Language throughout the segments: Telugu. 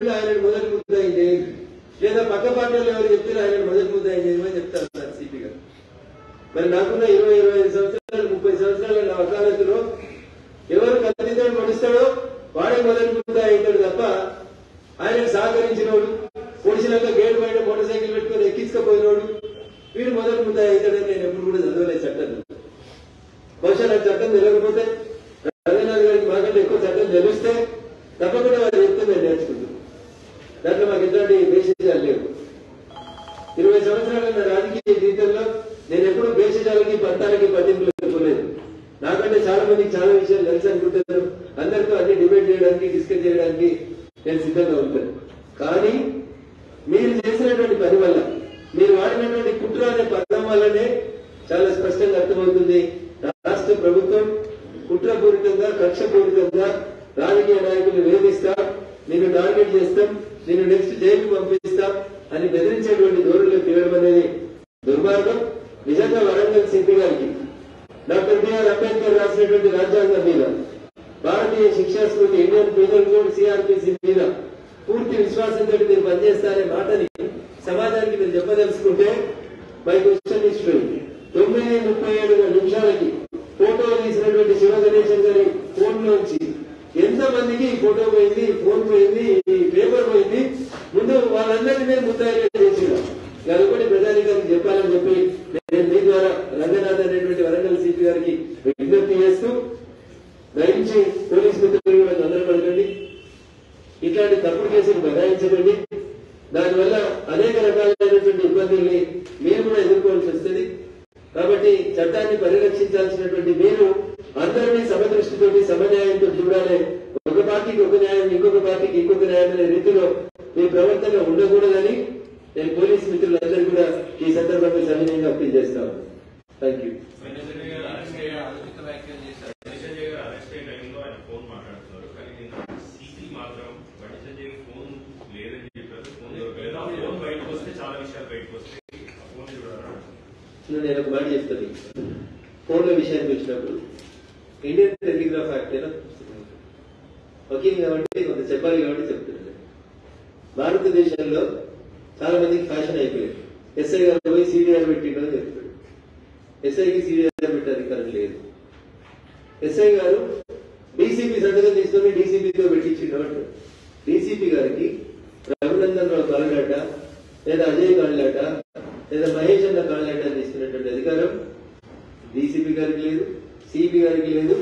ఆయన మొదటి ముద్దాయి చేయండి లేదా. పక్క పార్టీలు ఎవరు చెప్తారు ఆయన మొదటి ముద్ద ముద్దాయి చేయమని చెప్తారు సార్ సిపి గారు? మరి నాకున్న ఇరవై ఇరవై ఐదు సంవత్సరాలు ముప్పై సంవత్సరాలు నా వకాలతులో ఎవరు కత్తితో పడిస్తాడో వాడే మొదటి ముద్ద అవుతాడు తప్ప ఆయనకు సహకరించినోడు పొడిచినాక గేట్ బయట మోటార్ సైకిల్ పెట్టుకొని ఎక్కించకపోయినోడు వీడు మొదటి ముద్ద అవుతాడని నేను ఎప్పుడు కూడా చదవలేదు చట్టం. బహుశా నాకు చట్టం తెలియకపోతే రంగనాథ్ గారికి మాకంటే ఎక్కువ చట్టం తెలిస్తే తప్పకుండా వారు చెప్తే నేను నేర్చుకుంటాను దాంట్లో మాకు ఎట్లాంటి బేసిజాలు లేవు ఇరవై సంవత్సరాల నా రాజకీయ జీవితంలో నేను ఎప్పుడూ బేసిజాలకి పంతాలకి పట్టింపులు పెట్టుకోలేదు చాలా విషయాలు తెలుసు అనుకుంటున్నారు అందరితో అన్ని డిబేట్ చేయడానికి డిస్కస్ చేయడానికి నేను సిద్ధంగా ఉంటాను. కానీ మీరు చేసినటువంటి పని వల్ల మీరు వాడినటువంటి కుట్ర అనే పదం వల్లనే చాలా స్పష్టంగా అర్థమవుతుంది. రాష్ట్ర ప్రభుత్వం కుట్రపూరితంగా కక్షపూరితంగా రాజకీయ నాయకులు వేధిస్తా నిన్ను టార్గెట్ చేస్తాం నిన్ను నెక్స్ట్ జైలుకు పంపిస్తాం అని బెదిరించేటువంటి ధోరణిలో తిరగడం అనేది దుర్మార్గం. నిజంగా వరంగల్ సిపి గారికి డాక్టర్ బిఆర్ అంబేద్కర్ రాసినటువంటి రాజ్యాంగం మీద భారతీయ శిక్షా స్మృతి ఇండియన్ పీజల్ కోడ్ సిఆర్పిసి మీద పూర్తి విశ్వాసంతో మీరు పనిచేస్తారనే మాటని సమాజానికి మీరు చెప్పదలుచుకుంటే మై క్వశ్చన్ ఇస్ తొమ్మిది ముప్పై ఏడు నిమిషాలకి ఫోటో తీసినటువంటి శివ గణేశన్ గారి ఫోన్ నుంచి ఎంత మందికి ఈ ఫోటో పోయింది ఫోన్ పోయింది ఈ పేపర్ పోయింది ముందు వాళ్ళందరినీ మేము ముద్దాయిగా చేసిన. అది ఒకటి చెప్పాలని చెప్పి నేను మీ ద్వారా రంగనాథ్ అనేటువంటి వరంగల్ గారికి విజ్ఞప్తి చేస్తూ దయించి పోలీస్ మిత్రులు కూడా తొందరపడకండి. ఇట్లాంటి తప్పుడు కేసులు బదాయించకండి దానివల్ల అనేక రకాలైనటువంటి ఇబ్బందుల్ని మీరు కూడా ఎదుర్కోవాల్సి వస్తుంది. కాబట్టి చట్టాన్ని పరిరక్షించాల్సినటువంటి మీరు అందరినీ సమదృష్టితోటి సమన్యాయంతో చూడాలి. ఒక పార్టీకి ఒక న్యాయం ఇంకొక పార్టీకి ఇంకొక న్యాయం అనే రీతిలో మీ ప్రవర్తన ఉండకూడదని నేను పోలీస్ మిత్రులందరూ కూడా ఈ సందర్భంగా సవినయంగా అప్పీల్ చేస్తాను. థ్యాంక్ యూ అనుచిత వ్యాఖ్యలు చేశారు. సంజయ్ గారు అరెస్ట్ అయిన టైంలో ఆయన ఫోన్ మాట్లాడుతున్నారు. కానీ నిన్న మాత్రం బండి సంజయ్ ఫోన్ లేదని చెప్పారు. ఫోన్ ఫోన్ బయటకు వస్తే చాలా విషయాలు బయటకు వస్తాయి ఫోన్ చూడాలి నేను ఒక మాట చెప్తాను. ఫోన్ల విషయానికి వచ్చినప్పుడు ఇండియన్ టెలిగ్రాఫ్ యాక్ట్ అయినా వకీల్ కాబట్టి కొంత చెప్పాలి కాబట్టి చెప్తున్నాను. భారతదేశంలో చాలా మందికి ఫ్యాషన్ అయిపోయింది ఎస్ఐ గారు పోయి సీడీఆర్ పెట్టిండు చెప్తాడు ఎస్ఐకి సీడీఆర్ పెట్టే అధికారం లేదు. ఎస్ఐ గారు డీసీపీ సంతకం తీసుకొని డీసీపీతో పెట్టించిండు డీసీపీ గారికి రఘునందన్ రావు కాళ్ళాట లేదా అజయ్ కాళ్ళాట లేదా మహేష్ అన్న కాళ్ళాట తీసుకున్నటువంటి అధికారం డీసీపీ గారికి లేదు సిపి గారికి లేదు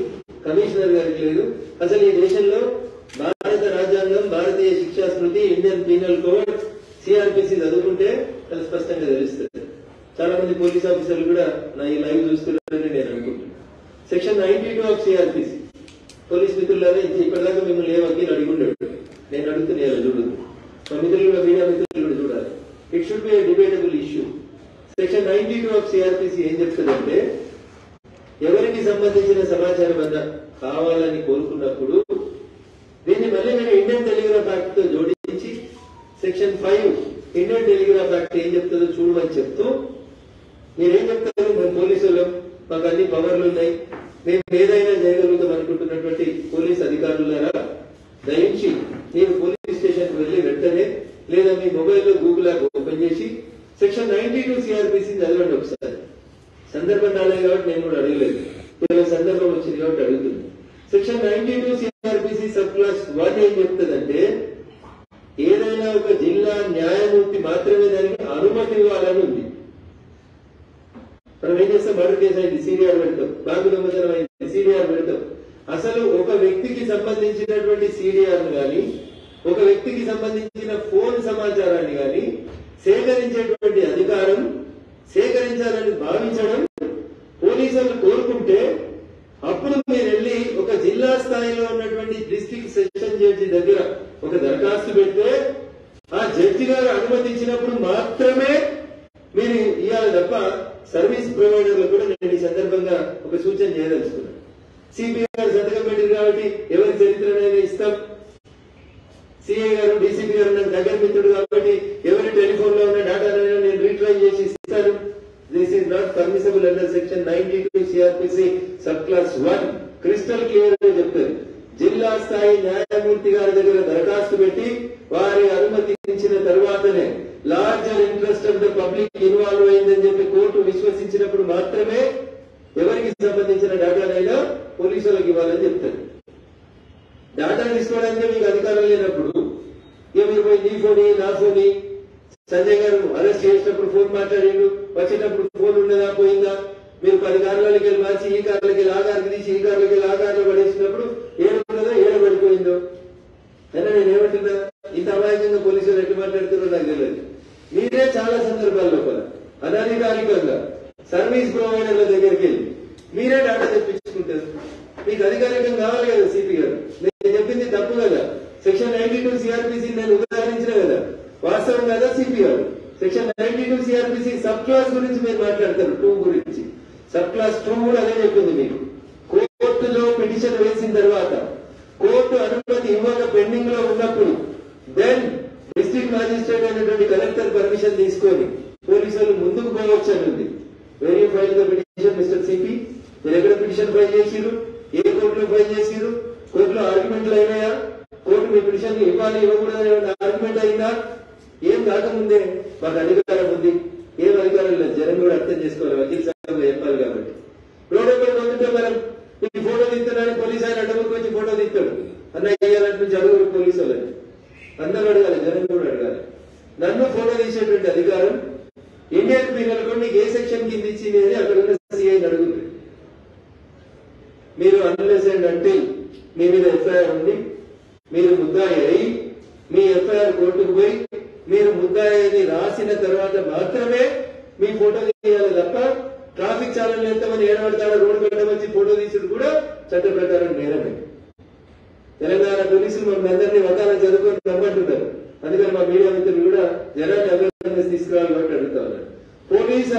కమిషనర్ గారికి లేదు. అసలు ఈ దేశంలో భారత రాజ్యాంగం భారతీయ శిక్షా స్మృతి ఇండియన్ పీనల్ కోడ్ సిఆర్పిసి చదువుకుంటే చాలా స్పష్టంగా తెలుస్తుంది. చాలా మంది పోలీస్ ఆఫీసర్లు కూడా నా ఈ లైవ్ చూస్తున్నారని section ninety two of CrPC police మిత్రులనే ఇప్పటిదాకా మిమ్మల్ని ఏ వకీలు అడిగుండడు. నేను అడుగుతున్నాను చూడు. మా మిత్రులు మీడియా మిత్రులు చూడాలి. It should be debatable issue section ninety two of CrPC ఏం చెప్తుందంటే ఎవరికి సంబంధించిన సమాచారం అన్నా కావాలని కోరుకున్నప్పుడు దీన్ని మళ్ళీ నేను ఇండియన్ టెలిగ్రాఫ్ యాక్ట్తో జోడించి section five Indian telegraph act ఏం చెప్తుందో చూడమని చెప్తూ మీరేం చెప్తారు? మేము పోలీసులు మాకు అన్ని పవర్లు ఉన్నాయి. మేము ఏదైనా చేయగలుగుతాం అనుకుంటున్నటువంటి పోలీస్ అధికారులారా దయించి మీరు పోలీస్ స్టేషన్ వెళ్ళి వెంటనే లేదా మీ మొబైల్లో గూగుల్ యాప్ ఓపెన్ చేసి సెక్షన్ నైన్టీ టూ సిఆర్పిసి చదవండి ఒకసారి. సందర్భం రాలేదు కాబట్టి నేను కూడా అడగలేదు. కేవలం సందర్భం వచ్చింది కాబట్టి అడుగుతుంది section ninety two CrPC sub clause one ఏం చెప్తుందంటే ఏదైనా ఒక జిల్లా న్యాయమూర్తి మాత్రమే దానికి అనుమతి ఇవ్వాలని ఉంది. మనం ఏం చేస్తాం? మర్డర్ కేసు అయింది. సీడీఆర్ పెడతాం బాగు దొంగతనం అయింది. సీడీఆర్ పెడతాం అసలు ఒక వ్యక్తికి సంబంధించినటువంటి సీడీఆర్ గాని ఒక వ్యక్తికి సంబంధించిన ఫోన్ సమాచారాన్ని గాని సేకరించేటువంటి అధికారం సేకరించాలని భావించడం పోలీసులు కోరుకుంటే అప్పుడు మీరు వెళ్ళి ఒక జిల్లా స్థాయిలో ఉన్నటువంటి డిస్ట్రిక్ట్ సెషన్ జడ్జి దగ్గర ఒక దరఖాస్తు పెడితే ఆ జడ్జి గారు అనుమతించినప్పుడు మాత్రమే సర్వీస్ ప్రొవైడర్లు కూడా నేను ఈ సందర్భంగా ఒక సూచన చేయదలుచుకున్నాను. సిపిఐ గారు సంతకం పెట్టారు కాబట్టి ఎవరి చరిత్రనైనా ఇస్తాం. సిఐ గారు డీసీపీ గారు నాకు దగ్గర మిత్రుడు కాబట్టి ఎవరి టెలిఫోన్లో ఉన్న డేటా నేను రీట్రై చేసి ఇస్తాను. This is not permissible under section ninety two CrPC sub clause one crystal క్లియర్గా చెప్తారు. జిల్లా స్థాయి న్యాయమూర్తి గారి దగ్గర దరఖాస్తు పెట్టి వారి అనుమతించిన తర్వాతనే larger interest of the public involve అయిందని చెప్పి కోర్టు విశ్వసించినప్పుడు మాత్రమే ఎవరికి సంబంధించిన డేటానైనా పోలీసులకు ఇవ్వాలని చెప్తారు. డేటా తీసుకోవడానికి మీకు అధికారం లేనప్పుడు ఇక మీరు పోయి నీ ఫోని నా ఫోని. సంజయ్ గారు అరెస్ట్ చేసినప్పుడు ఫోన్ మాట్లాడిండు వచ్చేటప్పుడు ఫోన్ ఉన్నదా పోయిందా మీరు పది కార్లకి వెళ్ళి మార్చి ఈ కార్లకి వెళ్ళి ఆ కార్కి తీసి ఈ కార్లకి వెళ్ళి ఆ కార్లో పడేసినప్పుడు ఏడున్నదో ఏడ పడిపోయిందో అయినా నేను ఏమంటున్నా ఇంత అమాయకంగా పోలీసులు ఎట్లా మాట్లాడుతున్నారో నాకు తెలియదు మీరే చాలా సందర్భాల లోపల అనధికారికంగా. సర్వీస్ ప్రొవైడర్ల దగ్గరికి వెళ్ళి. మీరే డాటా తెప్పించుకుంటారు. మీకు అధికారికం కావాలి కదా సిపి గారు. నేను చెప్పింది తప్పు కదా. సెక్షన్ నైన్టీ టూ సిఆర్పిసి నేను ఉదాహరించిన కదా. వాస్తవం కదా సిపి గారు. Section ninety two CrPC sub clause గురించి మీరు మాట్లాడతారు టూ గురించి. సబ్ క్లాస్ టూ కూడా అదే చెప్పింది మీకు. కోర్టులో పిటిషన్ వేసిన తర్వాత కోర్టు అనుమతి ఇవ్వక పెండింగ్లో ఉన్నప్పుడు తీసుకొని పోలీసులు ముందుకు పోవచ్చు అని ఉంది very file the petition mister CP మీరు ఎక్కడ పిటిషన్ ఫైల్ చేసిరు ఏ కోర్టులో ఫైల్ చేసిరు కోర్టులో ఆర్గ్యుమెంట్లు అయినాయా? కోర్టు మీ పిటిషన్ ఇవ్వాలి ఇవ్వకూడదు ఆర్గ్యుమెంట్ అయిందా? ఏం కాకముందే? మాకు అధికారం ఉంది. ఏం అధికారం లేదు. జనం కూడా అర్థం చేసుకోవాలి. వకీల్ సాహెబ్ చెప్పాలి కాబట్టి. రోడ్డు పోతుంటే మనం ఈ ఫోటో తీస్తున్నాను పోలీసు ఆయన అడ్డముకు వచ్చి ఫోటో తీస్తాడు. అన్న నన్ను ఫోటో తీసేటువంటి అధికారం ఇండియన్ పీనల్ కోడ్ నీకు ఏ సెక్షన్ కింద ఇచ్చింది అని అక్కడ ఉన్న సిఐని అడుగుతుంది. మీరు అన్లెస్ అండ్ అంటే మీ మీద ఎఫ్ఐఆర్ ఉంది మీరు ముద్దాయి అయి మీ ఎఫ్ఐఆర్ కోర్టుకు పోయి మీరు ముద్దాయిని రాసిన తర్వాత మాత్రమే మీ ఫోటో తీయాలి తప్ప ట్రాఫిక్ ఛానల్ ఎంతమంది ఏడబడతాడో రోడ్డు గడ్డ వచ్చి ఫోటో తీసుడు కూడా చట్ట ప్రకారం నేరమే. తెలంగాణ పోలీసులు మమ్మల్ని అందరినీ వకాల చదువుకొని రమ్మంటున్నారు. అందుకని మా మీడియా మిత్రులు కూడా జనాన్ని అవేర్నెస్ తీసుకురావాలి కాబట్టి అడుగుతా ఉన్నారు. పోలీస్